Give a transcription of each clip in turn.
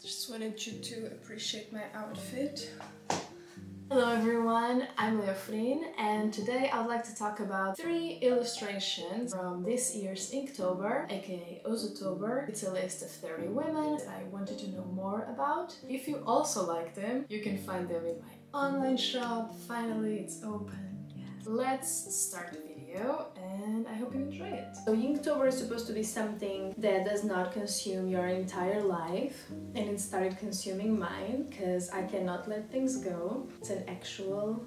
Just wanted you to appreciate my outfit. Hello everyone, I'm Leofrine and today I would like to talk about three illustrations from this year's Inktober, aka Ousatober. It's a list of 30 women that I wanted to know more about. If you also like them, you can find them in my online shop. Finally, it's open. Yes. Let's start video and I hope you enjoy it. So Inktober is supposed to be something that does not consume your entire life and it started consuming mine because I cannot let things go. It's an actual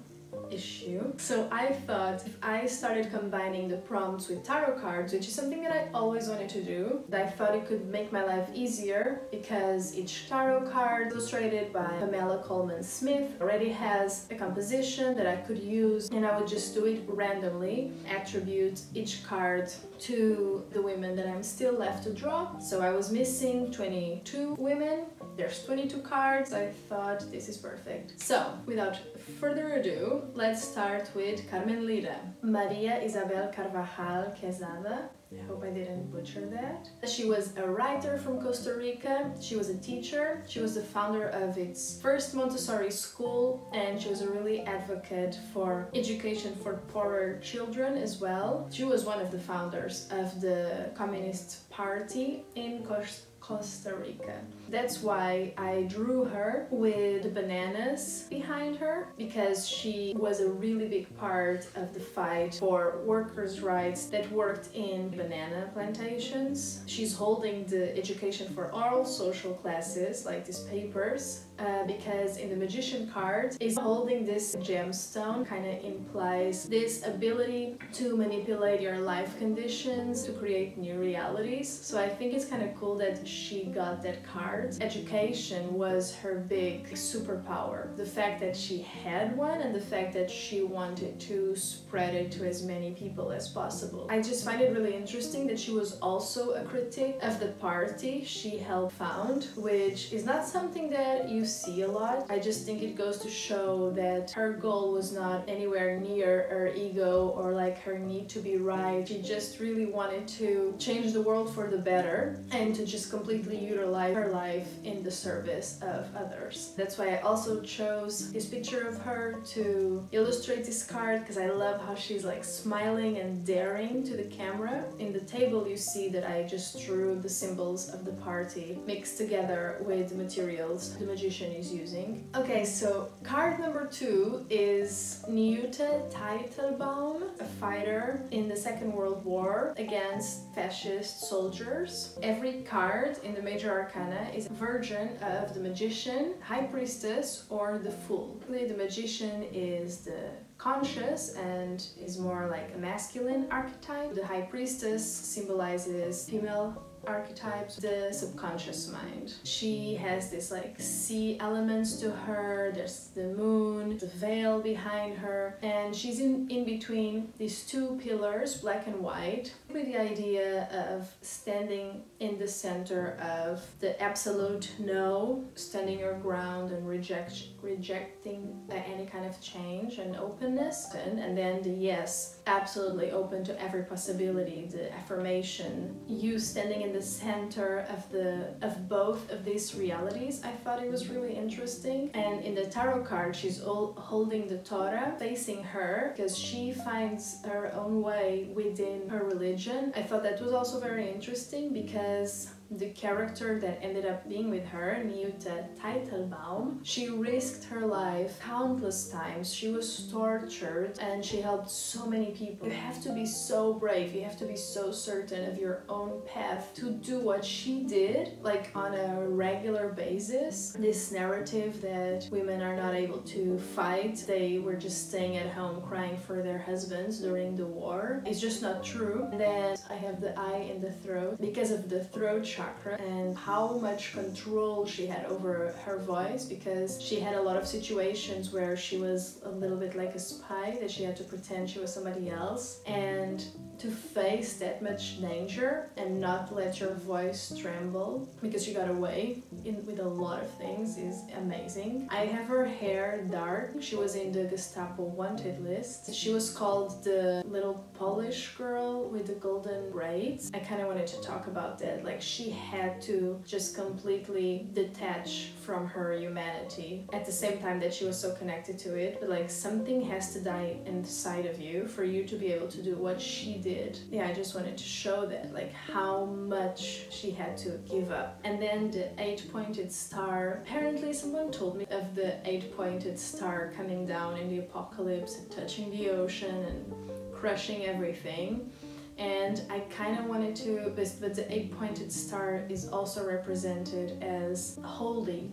issue. So I thought if I started combining the prompts with tarot cards, which is something that I always wanted to do, that I thought it could make my life easier because each tarot card illustrated by Pamela Colman Smith already has a composition that I could use and I would just do it randomly, attribute each card to the women that I'm still left to draw. So I was missing 22 women there's 22 cards, I thought this is perfect. So, without further ado, let's start with Carmen Lyra. Maria Isabel Carvajal Quesada. I hope I didn't butcher that. She was a writer from Costa Rica, she was a teacher, she was the founder of its first Montessori school, and she was a really advocate for education for poorer children as well. She was one of the founders of the Communist Party in Costa Costa Rica. That's why I drew her with bananas behind her because she was a really big part of the fight for workers' rights that worked in banana plantations. She's holding the education for all social classes, like these papers, uh, because in the magician card is holding this gemstone kind of implies this ability to manipulate your life conditions to create new realities. So i think it's kind of cool that she got that card. Education was her big superpower. The fact that she had one and the fact that she wanted to spread it to as many people as possible. I just find it really interesting that she was also a critic of the party she helped found which is not something that you see a lot. I just think it goes to show that her goal was not anywhere near her ego or like her need to be right. She just really wanted to change the world for the better and to just completely utilize her life in the service of others. That's why I also chose this picture of her to illustrate this card because I love how she's like smiling and daring to the camera. In the table you see that I just drew the symbols of the party mixed together with materials the magician is using. Okay, so card number two is Niuta Teitelbaum, a fighter in the Second World War against fascist soldiers. Every card in the major arcana is a version of the magician, high priestess, or the fool. The magician is the conscious and is more like a masculine archetype. The high priestess symbolizes female archetypes, the subconscious mind. She has this like sea elements to her, there's the moon, the veil behind her, and she's in, in between these two pillars, black and white, with the idea of standing in the center of the absolute no, standing your ground and reject, rejecting any kind of change and openness, and, and then the yes, absolutely open to every possibility, the affirmation, you standing in the center of the of both of these realities. I thought it was really interesting. And in the tarot card, she's all holding the Torah facing her because she finds her own way within her religion. I thought that was also very interesting because the character that ended up being with her, Niuta Teitelbaum, she risked her life countless times. She was tortured and she helped so many people. You have to be so brave, you have to be so certain of your own path to do what she did, like on a regular basis. This narrative that women are not able to fight, they were just staying at home crying for their husbands during the war, is just not true. And then I have the eye in the throat because of the throat chakra and how much control she had over her voice because she had a lot of situations where she was a little bit like a spy that she had to pretend she was somebody else. And to face that much danger and not let your voice tremble because you got away in, with a lot of things is amazing. I have her hair dark. She was in the Gestapo wanted list. She was called the little Polish girl with the golden braids. I kind of wanted to talk about that. Like she had to just completely detach from her humanity at the same time that she was so connected to it. But like something has to die inside of you for you to be able to do what she did. Yeah, I just wanted to show that, like how much she had to give up. And then the eight pointed star. Apparently, someone told me of the eight pointed star coming down in the apocalypse and touching the ocean and crushing everything and I kind of wanted to, but the eight-pointed star is also represented as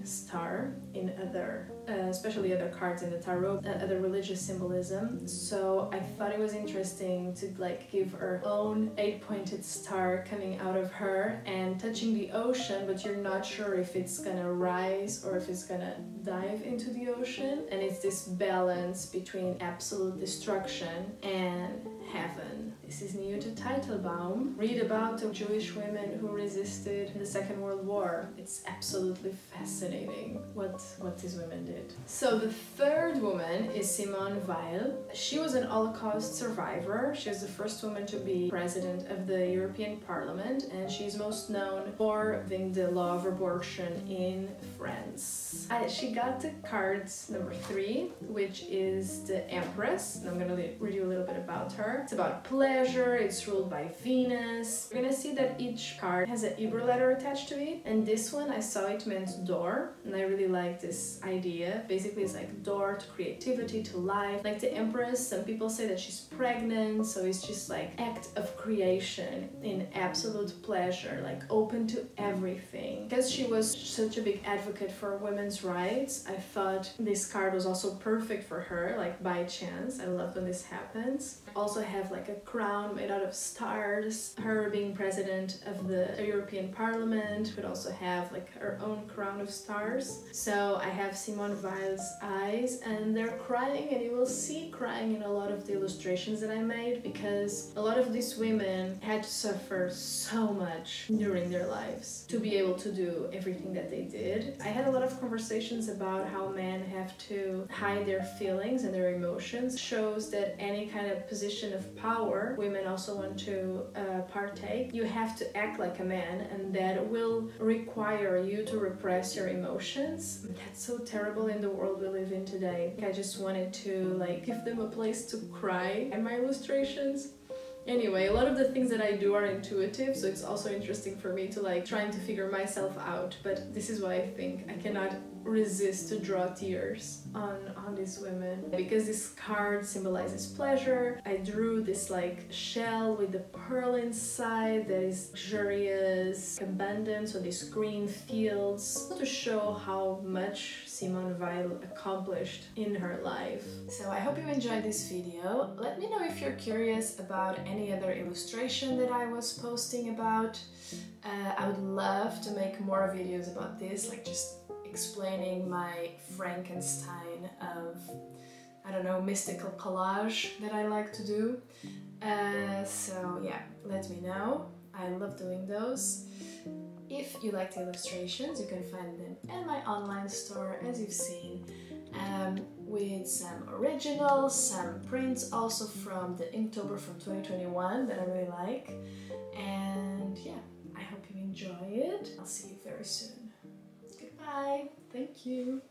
star in other, uh, especially other cards in the tarot, uh, other religious symbolism. So I thought it was interesting to like give her own eight-pointed star coming out of her and touching the ocean, but you're not sure if it's gonna rise or if it's gonna dive into the ocean. And it's this balance between absolute destruction and heaven. This is Niuta Teitelbaum. Read about the Jewish women who resisted the Second World War. It's absolutely fascinating what, what these women did. So the third woman is Simone Veil. She was an Holocaust survivor. She was the first woman to be president of the European Parliament and she's most known for the law of abortion in France. I, she got the cards number three, which is the Empress. And I'm gonna read you a little bit about her. It's about pleasure, it's ruled by Venus. You're gonna see that each card has a Hebrew letter attached to it. And this one, I saw it meant door. And I really like this idea. Basically, it's like door to creativity, to life. Like the Empress, some people say that she's pregnant. So it's just like act of creation in absolute pleasure, like open to everything. Because she was such a big advocate for women's rights, I thought this card was also perfect for her, like by chance. I love when this happens. Also have like a crown made out of stars. Her being president of the European Parliament would also have like her own crown of stars. So I have Simone Veil's eyes and they're crying and you will see crying in a lot of the illustrations that I made because a lot of these women had to suffer so much during their lives to be able to do everything that they did. I had a lot of conversations about how men have to hide their feelings and their emotions. Shows that any kind of position of power, women also want to uh, partake. You have to act like a man, and that will require you to repress your emotions. That's so terrible in the world we live in today. I just wanted to like give them a place to cry in my illustrations Anyway, a lot of the things that I do are intuitive, so it's also interesting for me to like trying to figure myself out. But this is why I think I cannot resist to draw tears on on these women. Because this card symbolizes pleasure i drew this like shell with the pearl inside that is luxurious abundance on these green fields to show how much simone veil accomplished in her life. So i hope you enjoyed this video. Let me know if you're curious about any other illustration that i was posting about. Uh, i would love to make more videos about this like just explaining my Frankenstein of, I don't know, mystical collage that I like to do. Uh, so yeah, let me know. I love doing those. If you like the illustrations, you can find them in my online store, as you've seen, um, with some originals, some prints also from the Inktober from 2021 that I really like. And yeah, I hope you enjoy it. I'll see you very soon. Bye. Thank you.